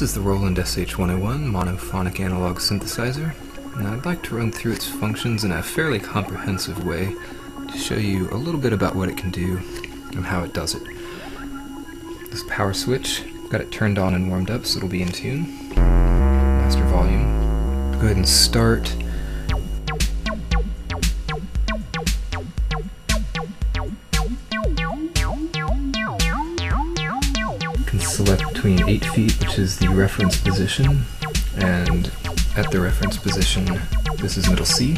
This is the Roland SH101 monophonic analog synthesizer, and I'd like to run through its functions in a fairly comprehensive way to show you a little bit about what it can do and how it does it. This power switch, got it turned on and warmed up so it'll be in tune. Master volume. Go ahead and start. Select between 8 feet, which is the reference position, and at the reference position, this is middle C.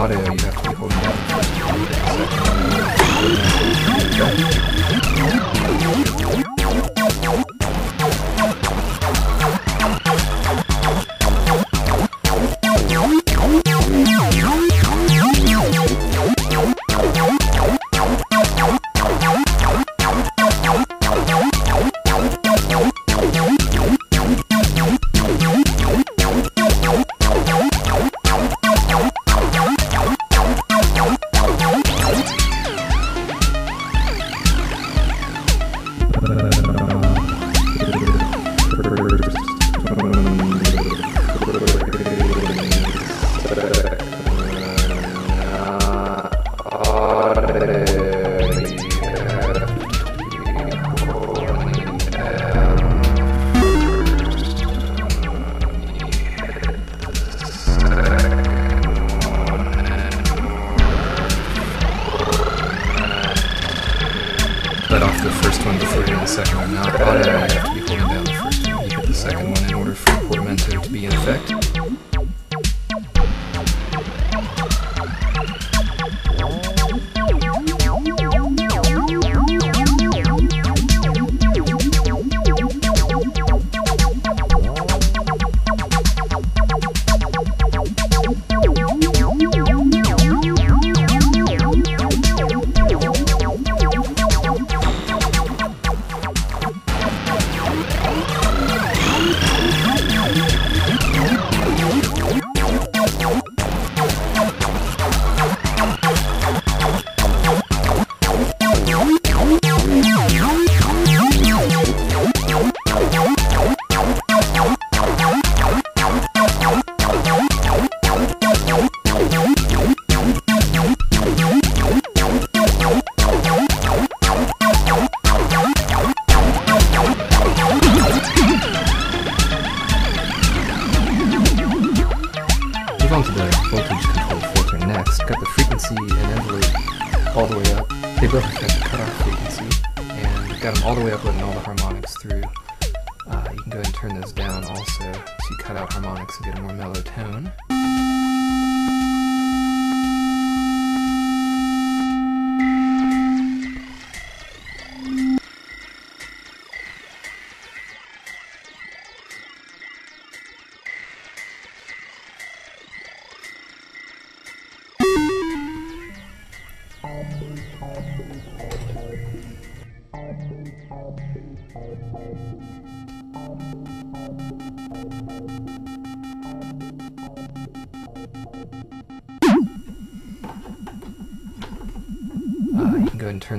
auto, you have the first one before hitting the second one. Not auto, you have to be holding down the first one. You hit the second one in order for portamento to be in effect. Got the frequency and envelope all the way up. They both affect the cutoff frequency, and got them all the way up letting all the harmonics through. Uh, you can go ahead and turn those down also, so you cut out harmonics and get a more mellow tone. Uh, you can go ahead and turn the